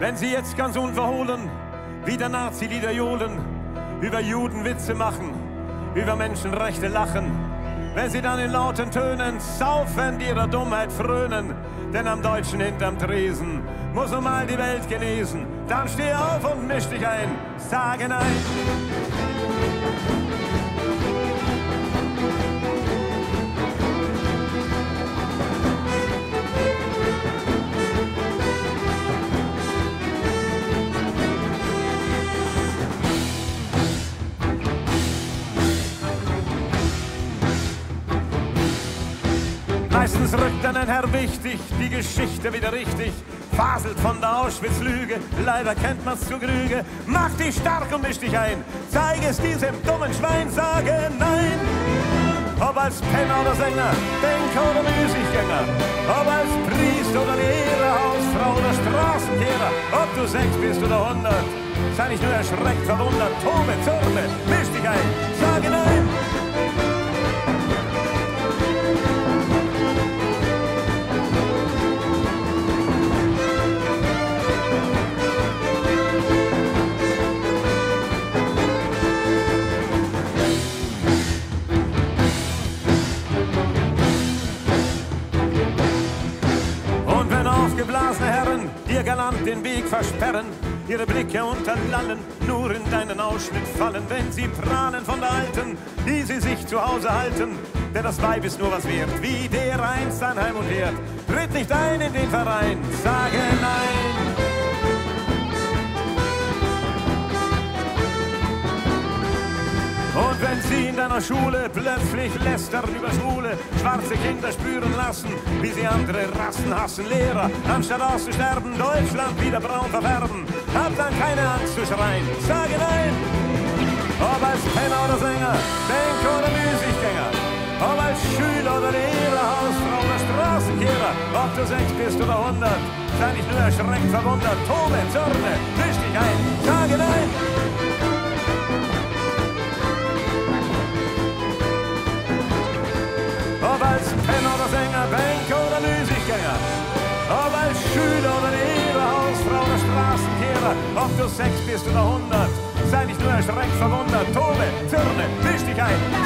Wenn sie jetzt ganz unverhohlen wieder Nazi-Lieder johlen, über Juden Witze machen, über Menschenrechte lachen, wenn sie dann in lauten Tönen saufend ihrer Dummheit frönen, denn am Deutschen hinterm Tresen muss nun mal die Welt genesen. Dann steh auf und misch dich ein, sage nein. Meistens rückt dann ein Herr wichtig, die Geschichte wieder richtig, faselt von der Auschwitz-Lüge, leider kennt man's zu Grüge. Mach dich stark und misch dich ein, zeig es diesem dummen Schwein, sage nein. Ob als Penner oder Sänger, Denker oder Müßiggänger, ob als Priester oder Lehrer, Hausfrau oder Straßenkehrer, ob du sechs bist oder hundert, sei nicht nur erschreckt, verwundert, tobe, zürne, misch dich ein, sage nein. Galant den Weg versperren, ihre Blicke unterlallen, nur in deinen Ausschnitt fallen, wenn sie prahlen von der Alten, die sie sich zu Hause halten. Denn das Weib ist nur was wert, wie der einst an Heim und Herd. Tritt nicht ein in den Verein, sage nein. Schule plötzlich lästern über Schwule, schwarze Kinder spüren lassen, wie sie andere Rassen hassen, Lehrer, anstatt auszusterben, Deutschland wieder braun verfärben, hab dann keine Angst zu schreien, sage nein. Ob als Penner oder Sänger, Denker oder Müßiggänger, ob als Schüler oder Lehrer, Hausfrau oder Straßenkehrer, ob du sechs bist oder hundert, sei nicht nur erschreckt, verwundert, tobe, zürne, Ob du sechs bist oder hundert. Sei nicht nur erschreckt, verwundert. Tobe, zürne, misch dich ein.